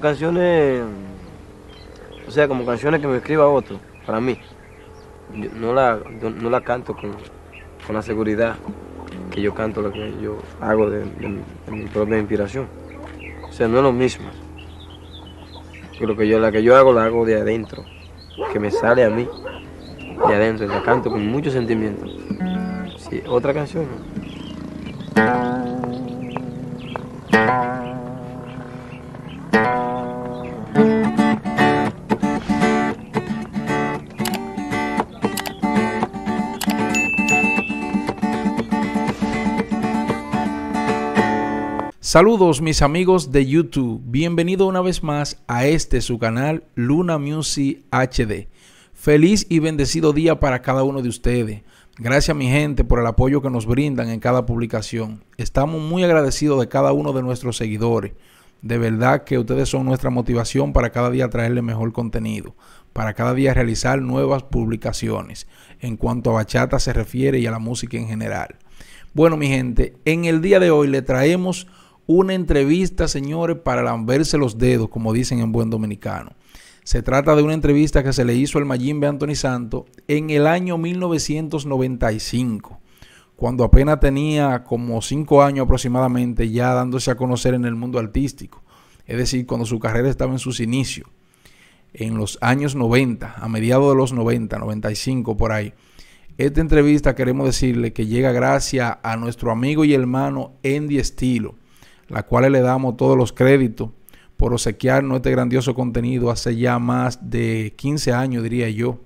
Canciones, o sea, como canciones que me escriba otro, para mí. Yo no la, yo no la canto con, con la seguridad que yo canto lo que yo hago de, mi propia inspiración. O sea, no es lo mismo. Lo que yo, la que yo hago la hago de adentro, que me sale a mí de adentro, la canto con mucho sentimiento. Sí, otra canción. Saludos mis amigos de YouTube, bienvenido una vez más a este su canal Luna Music HD. Feliz y bendecido día para cada uno de ustedes. Gracias mi gente por el apoyo que nos brindan en cada publicación. Estamos muy agradecidos de cada uno de nuestros seguidores. De verdad que ustedes son nuestra motivación para cada día traerle mejor contenido, para cada día realizar nuevas publicaciones en cuanto a bachata se refiere y a la música en general. Bueno, mi gente, en el día de hoy le traemos una entrevista, señores, para lamberse los dedos, como dicen en buen dominicano. Se trata de una entrevista que se le hizo al Mayimbe Anthony Santo en el año 1995, cuando apenas tenía como cinco años aproximadamente ya dándose a conocer en el mundo artístico. Es decir, cuando su carrera estaba en sus inicios, en los años 90, a mediados de los 90, 95 por ahí. Esta entrevista queremos decirle que llega gracias a nuestro amigo y hermano Andy Estilo, la cual le damos todos los créditos por obsequiarnos este grandioso contenido hace ya más de 15 años, diría yo.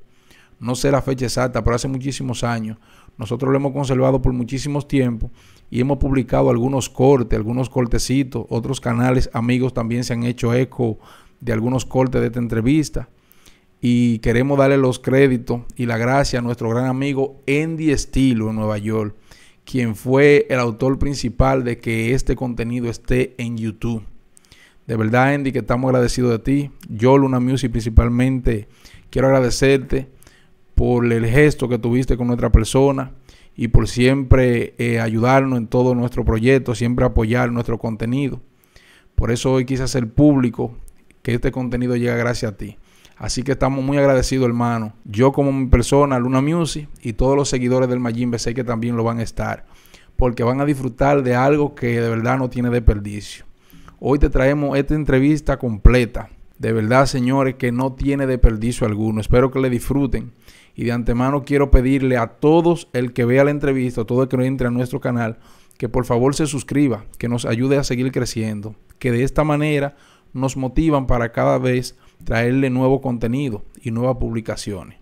No sé la fecha exacta, pero hace muchísimos años. Nosotros lo hemos conservado por muchísimos tiempos y hemos publicado algunos cortes, algunos cortecitos. Otros canales amigos también se han hecho eco de algunos cortes de esta entrevista y queremos darle los créditos y la gracia a nuestro gran amigo Andy Estilo en Nueva York, quien fue el autor principal de que este contenido esté en YouTube. De verdad, Andy, que estamos agradecidos de ti. Yo, Luna Music, principalmente, quiero agradecerte por el gesto que tuviste con nuestra persona y por siempre eh, ayudarnos en todo nuestro proyecto, siempre apoyar nuestro contenido. Por eso hoy quise hacer público que este contenido llega gracias a ti. Así que estamos muy agradecidos, hermano. Yo como mi persona, Luna Music, y todos los seguidores del Mayimbe sé que también lo van a estar. Porque van a disfrutar de algo que de verdad no tiene desperdicio. Hoy te traemos esta entrevista completa. De verdad, señores, que no tiene desperdicio alguno. Espero que le disfruten. Y de antemano quiero pedirle a todos el que vea la entrevista, todo el que no entre a nuestro canal, que por favor se suscriba, que nos ayude a seguir creciendo. Que de esta manera nos motivan para cada vez traerle nuevo contenido y nuevas publicaciones.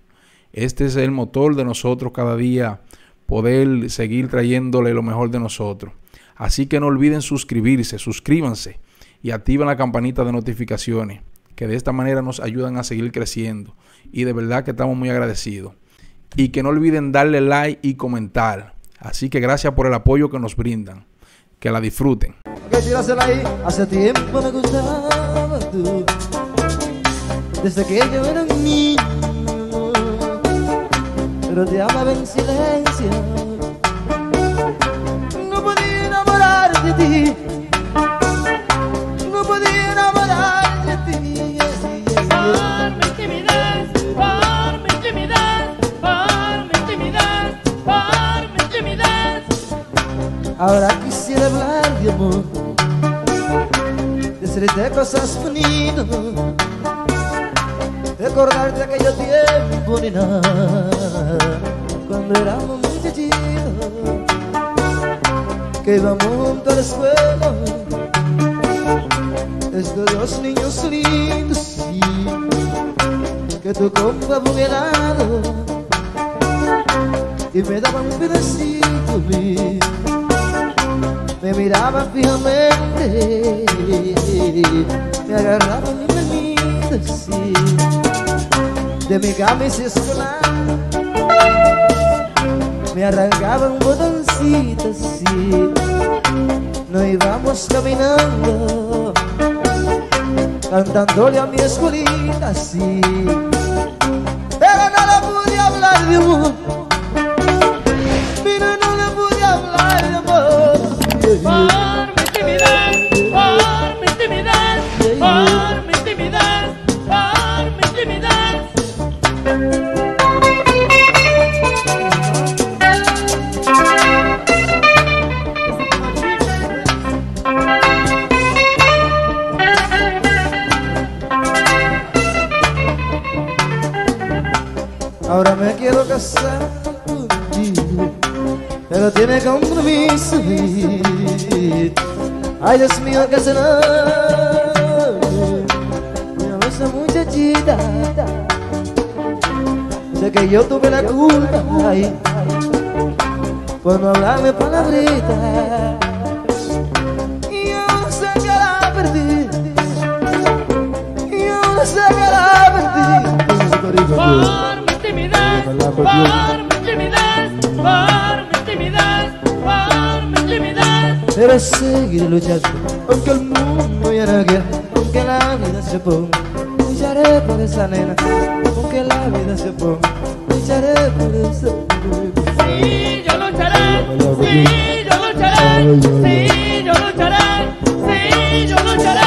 Este es el motor de nosotros cada día poder seguir trayéndole lo mejor de nosotros. Así que no olviden suscribirse, suscríbanse y activen la campanita de notificaciones, que de esta manera nos ayudan a seguir creciendo. Y de verdad que estamos muy agradecidos. Y que no olviden darle like y comentar. Así que gracias por el apoyo que nos brindan. Que la disfruten. Desde que yo era un niño, pero te amaba en silencio. No podía enamorar de ti, no podía enamorar de ti. Por mi timidez, por mi timidez, por mi timidez, por mi timidez. Ahora quisiera hablar de amor, decirte cosas bonitas, recordarte aquello tiempo, nena, cuando éramos muchachitos, que íbamos juntos a la escuela, desde dos niños lindos, sí, que tu compa muy helado, y me daban un pedacito mío me miraban fijamente, me agarraban y me miraban así, de mi camisa escolar, me arrancaban un botoncito así, nos íbamos caminando, cantándole a mi escuelita así, pero no le pude hablar de amor. Mira, no le pude hablar de amor. Mío, ¿qué será? Mira esa muchachita, sé que yo tuve la culpa. Ay, por no hablarme yo sé que la perdí. Y yo sé que la perdí. Por mi timidez, por mi timidez, por Debes seguir luchando, aunque el mundo ya no quiera, aunque la vida se ponga. Lucharé por esa nena, aunque la vida se ponga. Lucharé por esa. Sí, yo lucharé, sí, yo lucharé, sí, yo lucharé, sí, yo lucharé.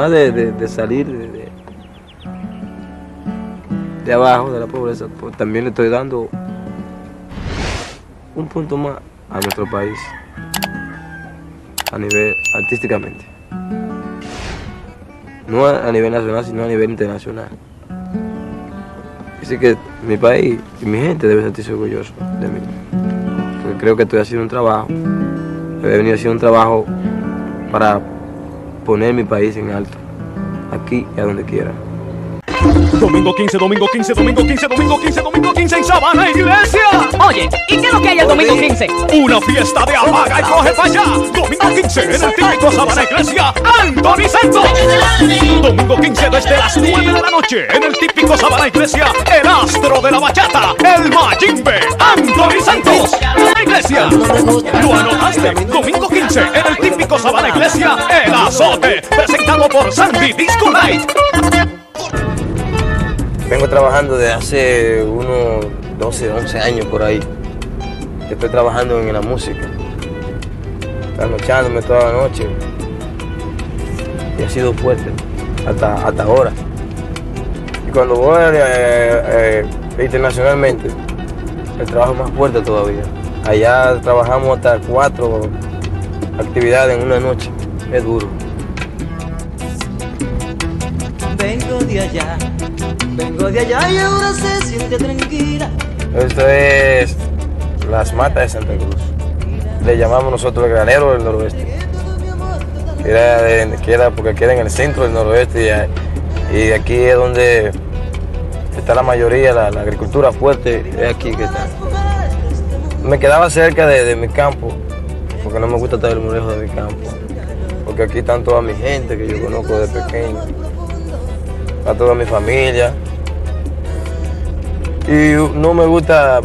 Además de, de- salir de, de- abajo, de la pobreza, pues también le estoy dando un punto más a nuestro país, a nivel artísticamente. No a, a nivel nacional, sino a nivel internacional. Así que mi país y mi gente debe sentirse orgulloso de mí porque creo que estoy haciendo un trabajo, he venido haciendo un trabajo para poner mi país en alto, aquí y a donde quiera. Domingo 15, domingo 15, domingo 15, domingo 15, domingo 15 en Sabana Iglesia. Oye, ¿y qué es lo que hay el domingo 15? Una fiesta de apaga y coge para allá. Domingo 15 en el típico Sabana Iglesia, Anthony Santos. Domingo 15 desde las 9 de la noche en el típico Sabana Iglesia, el astro de la bachata, el Mayimbe, Anthony Santos. La iglesia. ¿Lo anotaste? Domingo 15 en el típico Sabana Iglesia, el azote, presentado por Sandy Disco Night. Vengo trabajando desde hace unos 12, 11 años por ahí. Estoy trabajando en la música, trasnochándome toda la noche. Y ha sido fuerte hasta, hasta ahora. Y cuando voy eh, eh, internacionalmente, el trabajo es más fuerte todavía. Allá trabajamos hasta cuatro actividades en una noche. Es duro. Vengo de allá, vengo de allá y ahora se siente tranquila. Esto es las matas de Santa Cruz. Le llamamos nosotros el granero del noroeste. Que era, de- que era porque queda en el centro del noroeste y, aquí es donde está la mayoría, la, agricultura fuerte, es aquí que está. Me quedaba cerca de, de mi campo, porque no me gusta estar muy lejos de mi campo. Porque aquí están toda mi gente que yo conozco de pequeño. Está toda mi familia. Y no me gusta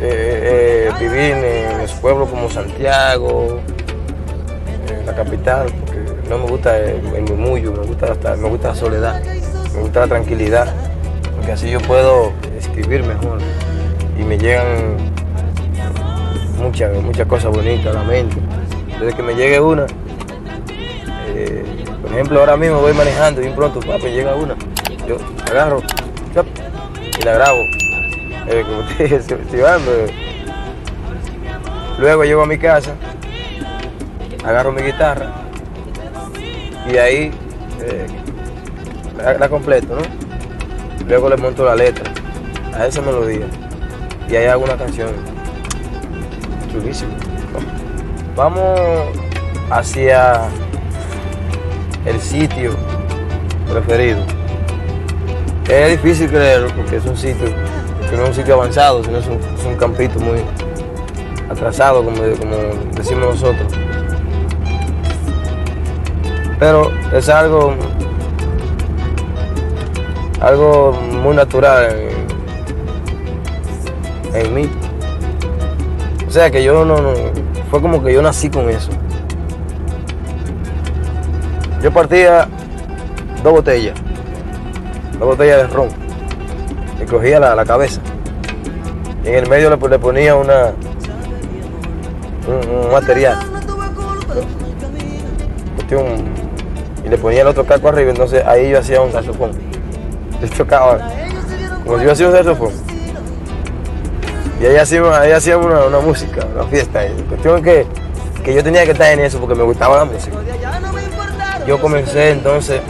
eh, eh, vivir en los pueblos como Santiago, la capital, porque no me gusta el, el murmullo, me gusta, hasta- me gusta la soledad, me gusta la tranquilidad, porque así yo puedo escribir mejor y me llegan muchas, muchas cosas bonitas a la mente. Desde que me llegue una, eh, por ejemplo, ahora mismo voy manejando y pronto, papi, llega una, yo agarro y la grabo. Eh, como te dije, eh. Luego llego a mi casa, agarro mi guitarra y ahí eh, la completo, ¿no? Luego le monto la letra a esa melodía y ahí hago una canción chulísima. Vamos hacia el sitio preferido. Es difícil creerlo porque es un sitio que no es un sitio avanzado, sino es un, es un campito muy atrasado, como, como decimos nosotros. Pero es algo, algo muy natural en, en mí. O sea que yo no, no, fue como que yo nací con eso. Yo partía dos botellas, dos botellas de ron, y cogía la, la cabeza. En el medio le, le ponía una, un, un material. Cuestión, y le ponía el otro caco arriba, entonces ahí yo hacía un saxofón. Yo chocaba, como yo hacía un saxofón. Y ahí hacíamos, ahí hacíamos una, una música, una fiesta. La cuestión es que, que yo tenía que estar en eso porque me gustaba la música. Yo comencé entonces,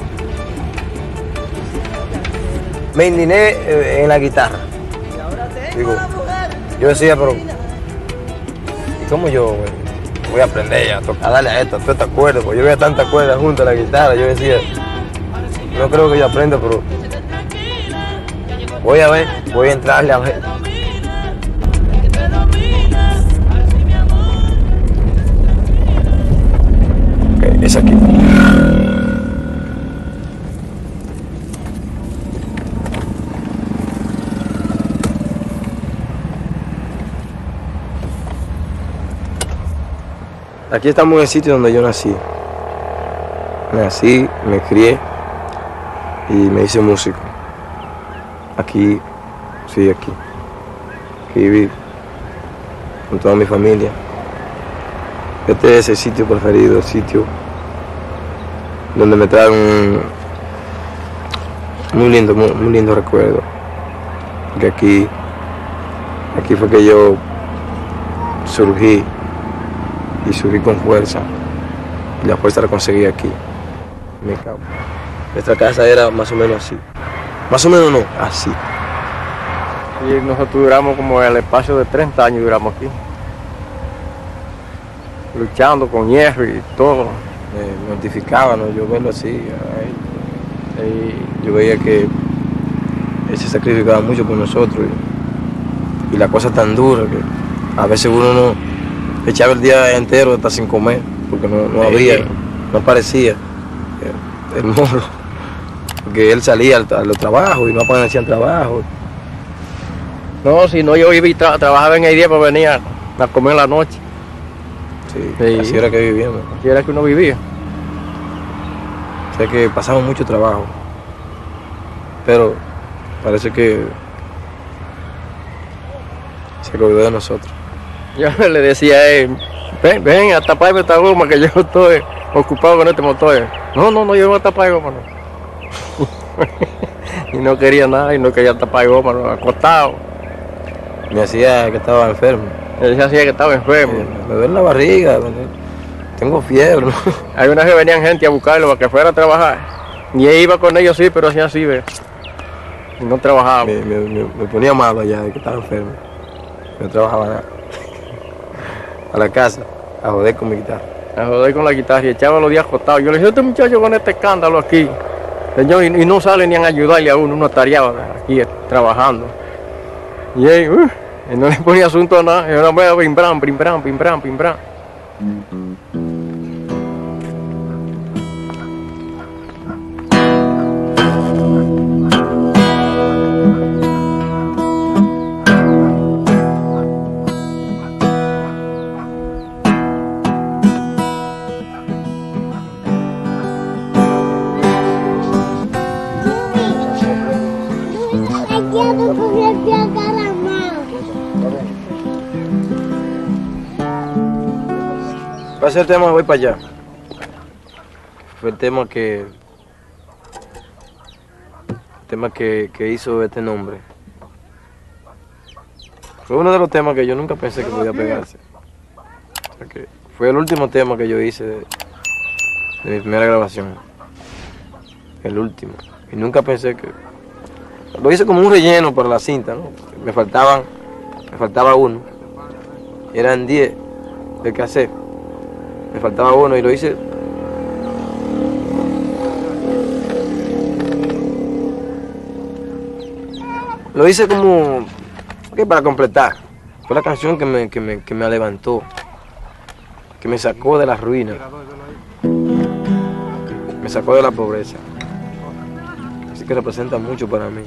me indiné eh, en la guitarra. Digo, yo decía, pero, ¿y cómo yo güey, voy a aprender a, tocar, a darle a esto, a todas estas cuerdas? Porque yo veía tantas cuerdas junto a la guitarra, yo decía, no creo que yo aprenda, pero voy a ver, voy a entrarle a ver. Es aquí. Aquí estamos en el sitio donde yo nací. Nací, me crié y me hice músico. Aquí, sí, aquí. Aquí viví con toda mi familia. Este es el sitio preferido, el sitio donde me trae un muy lindo, muy, lindo recuerdo. Que aquí, aquí fue que yo surgí y subí con fuerza. Y la fuerza la conseguí aquí, mi campo. Nuestra casa era más o menos así. Más o menos no, así. Y nosotros duramos como el espacio de 30 años duramos aquí. Luchando con hierro y todo. Me mortificaba, ¿no? Yo verlo así. Y yo veía que él se sacrificaba mucho por nosotros. Y, y la cosa tan dura que a veces uno no echaba el día entero hasta sin comer, porque no, no había, no aparecía el, morro. Porque él salía al, a los trabajos y no aparecían trabajo. No, si no, yo y tra- trabajaba en el día, pues venía a comer la noche. Sí, Sí. así era que vivíamos. Así era que uno vivía. O sea que pasamos mucho trabajo. Pero parece que se olvidó de nosotros. Yo le decía a él, ven, ven a taparme esta goma que yo estoy ocupado con este motor. No, no, no, yo no voy a tapar goma. No. y no quería nada y no quería tapar goma, no, acostado. Me hacía que estaba enfermo. Él se hacía que estaba enfermo. Eh, Me duele la barriga, tengo fiebre. ¿no? Hay una que venían gente a buscarlo para que fuera a trabajar. Y él iba con ellos, sí, pero hacía así, ve. Y no trabajaba. Me, me- me- me ponía malo allá de que estaba enfermo. No trabajaba nada. A la casa, a joder con mi guitarra. A joder con la guitarra y echaba los días acostados. Yo le dije, este muchacho con este escándalo aquí. Señor, y, no sale ni a ayudarle a uno, uno estaría aquí trabajando. Y él, uh, no le ponía asunto a nada. Vez, bim, bram, bim, bram, bim, bram, Quiero cogerte a caramelo. Va a ser tema Voy para allá. Fue el tema que. El tema que, que hizo este nombre. Fue uno de los temas que yo nunca pensé que podía pegarse. Fue el último tema que yo hice de, de mi primera grabación. El último. Y nunca pensé que. Lo hice como un relleno para la cinta, ¿no? Me faltaban. Me faltaba uno. Eran 10 de cassette. Me faltaba uno y lo hice. Lo hice como. para completar. Fue la canción que me, que me, que me levantó. Que me sacó de la ruina. Me sacó de la pobreza. Representa mucho para mí.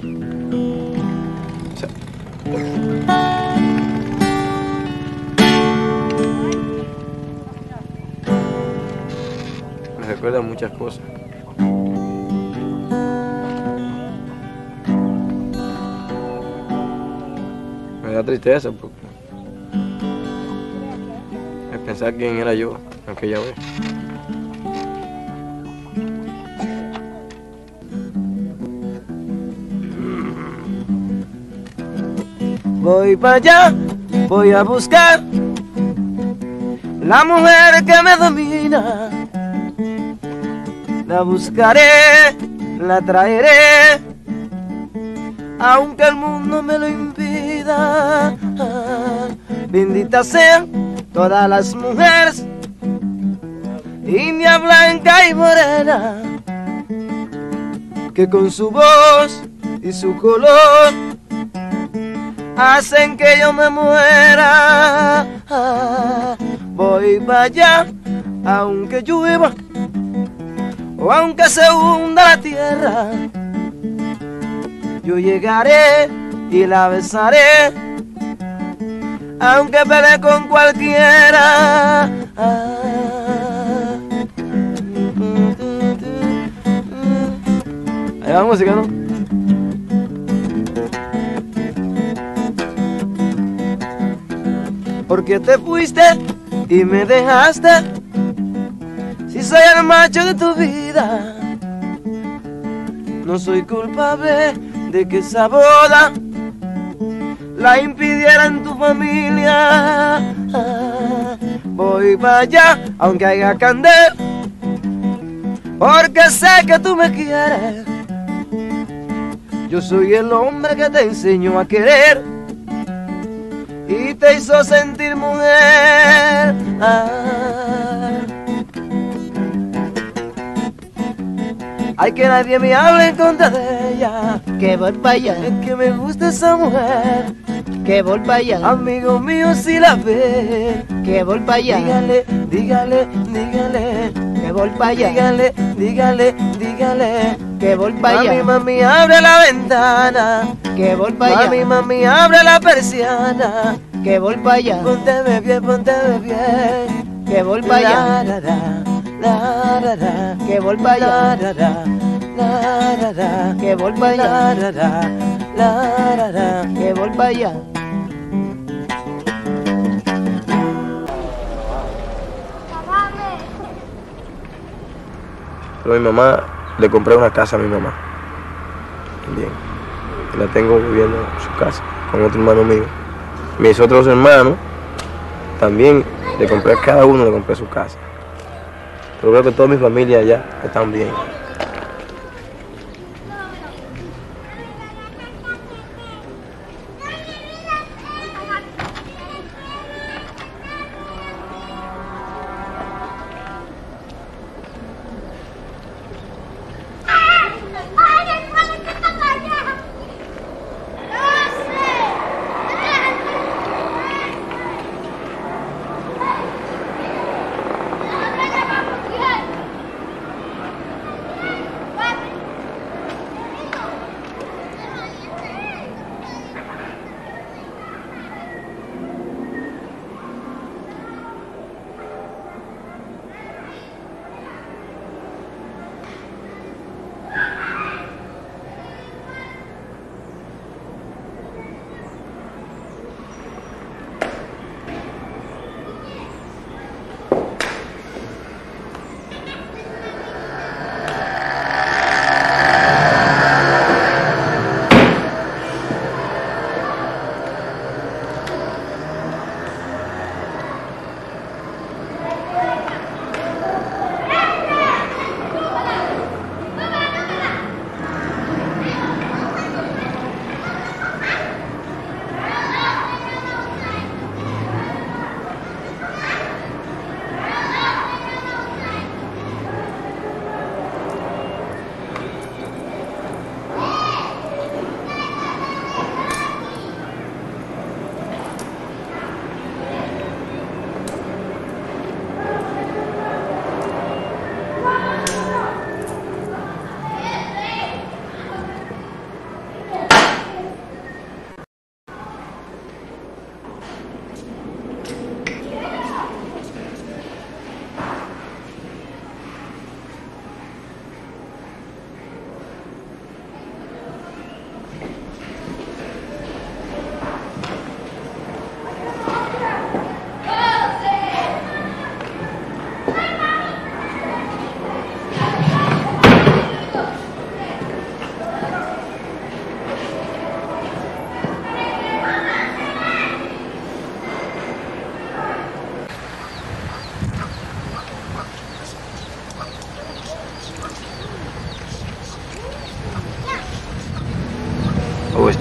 Me recuerda muchas cosas. Me da tristeza porque es pensar quién era yo aquella vez. Voy para allá, voy a buscar la mujer que me domina. La buscaré, la traeré, aunque el mundo me lo impida. Bendita sean todas las mujeres, india, blanca y morena, que con su voz y su color hacen que yo me muera. Voy para allá, aunque llueva o aunque se hunda la tierra. Yo llegaré y la besaré, aunque pelee con cualquiera. Ahí va música, ¿no? Porque te fuiste y me dejaste. Si soy el macho de tu vida, no soy culpable de que esa boda la impidieran tu familia. Voy para allá, aunque haya candel, porque sé que tú me quieres. Yo soy el hombre que te enseñó a querer y te hizo sentir mujer. Ah. Ay, que nadie me hable en contra de ella. Que voy para allá, Es que me gusta esa mujer. que voy para allá, Amigo mío, si la ve. que voy para allá, Dígale, dígale, dígale. que voy para allá, Dígale, dígale, dígale. Que voy para Mami, mami, abre la ventana. que voy para Mami, mami, abre la persiana. que voy para allá, Pónteme bien, pónteme bien. que voy para allá, La, que la, la. que voy para allá, La, la, la, la, la. que voy para allá. Pero mi mamá, le compré una casa a mi mamá. también. La tengo viviendo en su casa con otro hermano mío. Mis otros hermanos también le compré a cada uno, le compré su casa. Pero creo que toda mi familia allá están bien.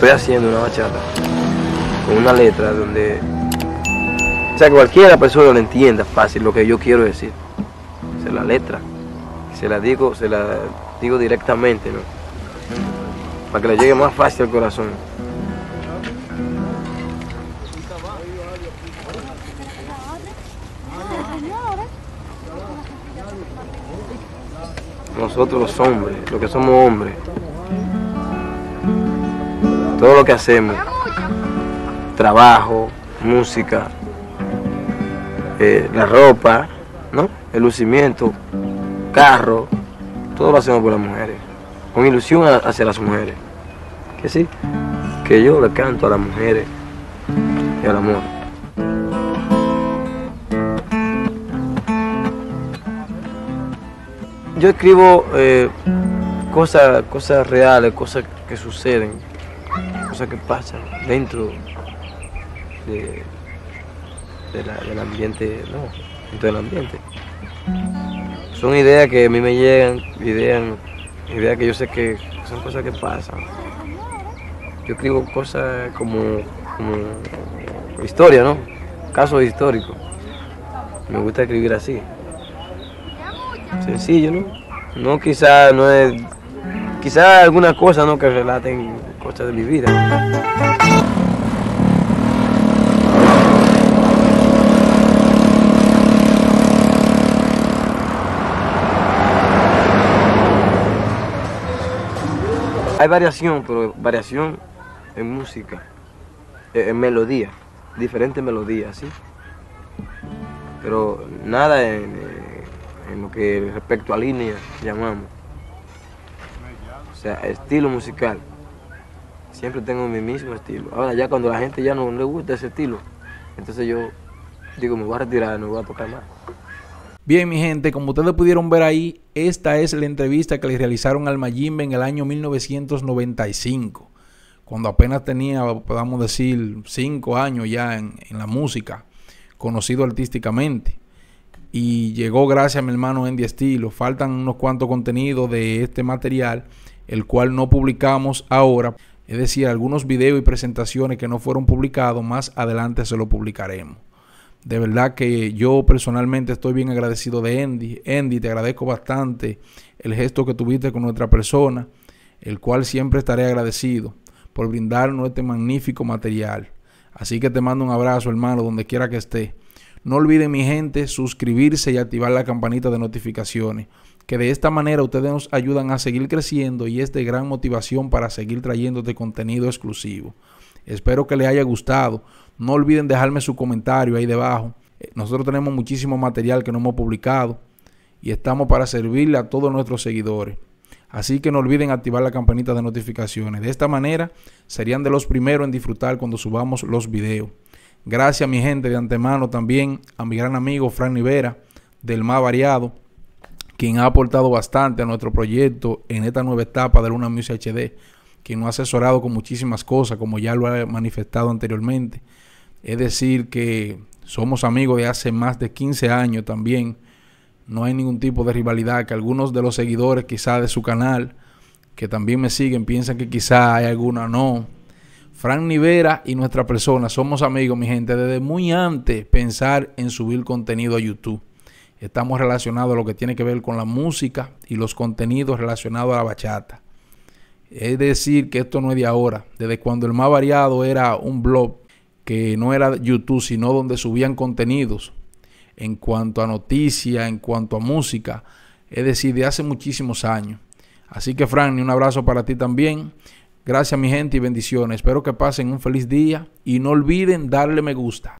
Estoy haciendo una bachata con una letra donde sea cualquiera persona lo entienda fácil lo que yo quiero decir. Se la letra se la digo se la digo directamente no para que le llegue más fácil al corazón. Nosotros los hombres los que somos hombres todo lo que hacemos, trabajo, música, eh, la ropa, ¿no? el lucimiento, carro, todo lo hacemos por las mujeres, con ilusión hacia las mujeres. Que sí, que yo le canto a las mujeres y al amor. Yo escribo eh, cosas, cosas reales, cosas que suceden cosas que pasan dentro de, la- del ambiente, no, dentro del ambiente. Son ideas que a mí me llegan, ideas, ideas que yo sé que son cosas que pasan. Yo escribo cosas como, como historia, ¿no? Casos históricos. Me gusta escribir así. Sencillo, ¿no? No quizás no es quizás algunas cosas ¿no? que relaten de mi vida. Hay variación, pero variación en música, eh, en melodía, diferentes melodías, ¿sí? Pero nada en, eh, en lo que respecto a línea llamamos. O sea, estilo musical. Siempre tengo mi mismo estilo. Ahora ya cuando la gente ya no le gusta ese estilo, entonces yo digo, me voy a retirar, no voy a tocar más. Bien, mi gente, como ustedes pudieron ver ahí, esta es la entrevista que le realizaron al Mayimbe en el año 1995, cuando apenas tenía, podamos decir, cinco años ya en, en la música, conocido artísticamente. Y llegó gracias a mi hermano Andy Estilo. Faltan unos cuantos contenidos de este material, el cual no publicamos ahora. Es decir, algunos videos y presentaciones que no fueron publicados, más adelante se lo publicaremos. De verdad que yo personalmente estoy bien agradecido de Andy. Andy, te agradezco bastante el gesto que tuviste con nuestra persona, el cual siempre estaré agradecido por brindarnos este magnífico material. Así que te mando un abrazo, hermano, donde quiera que esté. No olviden, mi gente, suscribirse y activar la campanita de notificaciones, que de esta manera ustedes nos ayudan a seguir creciendo y es de gran motivación para seguir trayéndote contenido exclusivo. Espero que les haya gustado. No olviden dejarme su comentario ahí debajo. Eh, Nosotros tenemos muchísimo material que no hemos publicado y estamos para servirle a todos nuestros seguidores. Así que no olviden activar la campanita de notificaciones. De esta manera serían de los primeros en disfrutar cuando subamos los videos. Gracias mi gente de antemano también a mi gran amigo Frank Rivera del Más Variado, quien ha aportado bastante a nuestro proyecto en esta nueva etapa de Luna Music HD, quien nos ha asesorado con muchísimas cosas, como ya lo he manifestado anteriormente. Es decir, que somos amigos de hace más de 15 años también. No hay ningún tipo de rivalidad, que algunos de los seguidores quizá de su canal, que también me siguen, piensan que quizá hay alguna, no. Frank Nivera y nuestra persona somos amigos, mi gente, desde muy antes pensar en subir contenido a YouTube. Estamos relacionados a lo que tiene que ver con la música y los contenidos relacionados a la bachata. Es decir, que esto no es de ahora. Desde cuando el más variado era un blog que no era YouTube, sino donde subían contenidos en cuanto a noticias, en cuanto a música. Es decir, de hace muchísimos años. Así que, Frank, un abrazo para ti también. Gracias, mi gente, y bendiciones. Espero que pasen un feliz día y no olviden darle me gusta.